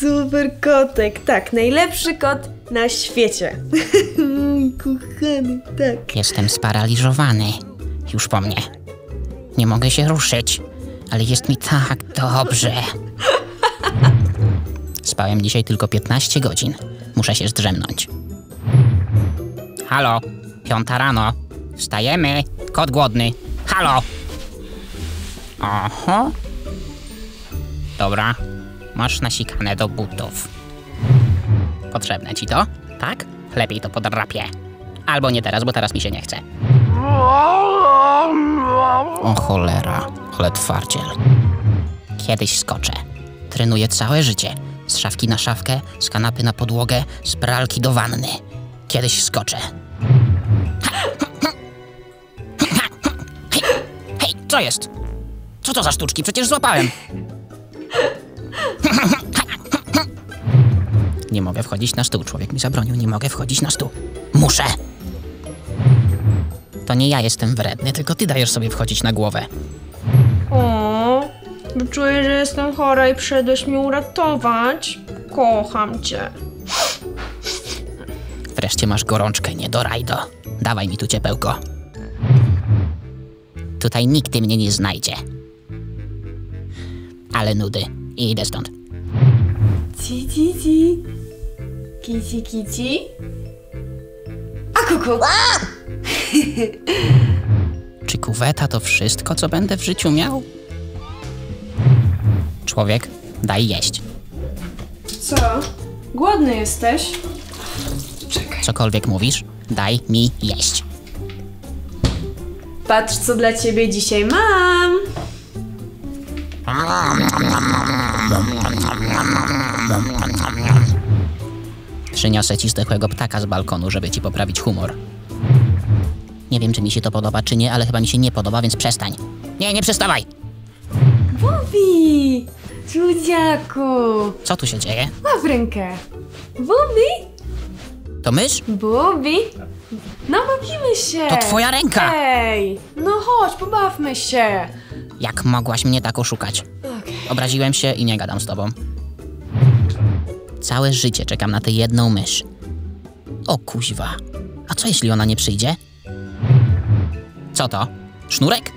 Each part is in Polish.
Super kotek, tak, najlepszy kot na świecie. Mój kochany, tak. Jestem sparaliżowany. Już po mnie. Nie mogę się ruszyć, ale jest mi tak dobrze. Spałem dzisiaj tylko 15 godzin. Muszę się zdrzemnąć. Halo, piąta rano. Wstajemy. Kot głodny. Halo. Oho. Dobra, masz nasikane do butów. Potrzebne ci to? Tak? Lepiej to podrapię. Albo nie teraz, bo teraz mi się nie chce. O cholera, ale twardziel. Kiedyś skoczę. Trenuję całe życie. Z szafki na szafkę, z kanapy na podłogę, z pralki do wanny. Kiedyś skoczę. Hej, hej, co jest? Co to za sztuczki? Przecież złapałem. Nie mogę wchodzić na stół. Człowiek mi zabronił. Nie mogę wchodzić na stół. Muszę. To nie ja jestem wredny, tylko ty dajesz sobie wchodzić na głowę. O, czuję, że jestem chora i przyszedłeś mnie uratować. Kocham cię. Wreszcie masz gorączkę, nie do rajdo. Dawaj mi tu ciepełko. Tutaj nikt mnie nie znajdzie. Ale nudy. I idę stąd. Ci, ci, ci. Kici, kici. A kuku. Czy kuweta to wszystko, co będę w życiu miał? Człowiek, daj jeść. Co? Głodny jesteś? Cokolwiek mówisz, daj mi jeść. Patrz, co dla ciebie dzisiaj mam. Przyniosę ci zdechłego ptaka z balkonu, żeby ci poprawić humor. Nie wiem, czy mi się to podoba, czy nie, ale chyba mi się nie podoba, więc przestań. Nie, nie przestawaj! Bubi! Ludziaku! Co tu się dzieje? Łap rękę. Bubi! To mysz? Bubi! No bawimy się! To twoja ręka! Ej! No chodź, pobawmy się! Jak mogłaś mnie tak oszukać? Okej. Obraziłem się i nie gadam z tobą. Całe życie czekam na tę jedną mysz. O kuźwa. A co jeśli ona nie przyjdzie? Co to? Sznurek?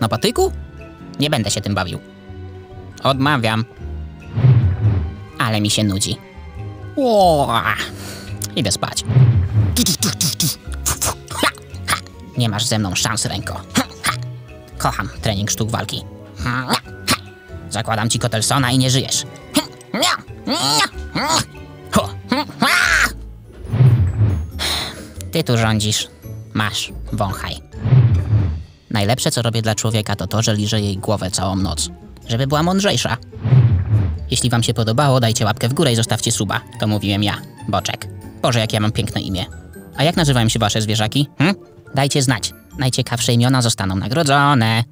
Na patyku? Nie będę się tym bawił. Odmawiam. Ale mi się nudzi. O, idę spać. Nie masz ze mną szans, ręko. Kocham trening sztuk walki. Zakładam ci Kotelsona i nie żyjesz. Ty tu rządzisz. Masz, wąchaj. Najlepsze, co robię dla człowieka, to to, że liżę jej głowę całą noc. Żeby była mądrzejsza. Jeśli wam się podobało, dajcie łapkę w górę i zostawcie suba. To mówiłem ja, Boczek. Boże, jak ja mam piękne imię. A jak nazywają się wasze zwierzaki? Hm? Dajcie znać. Najciekawsze imiona zostaną nagrodzone.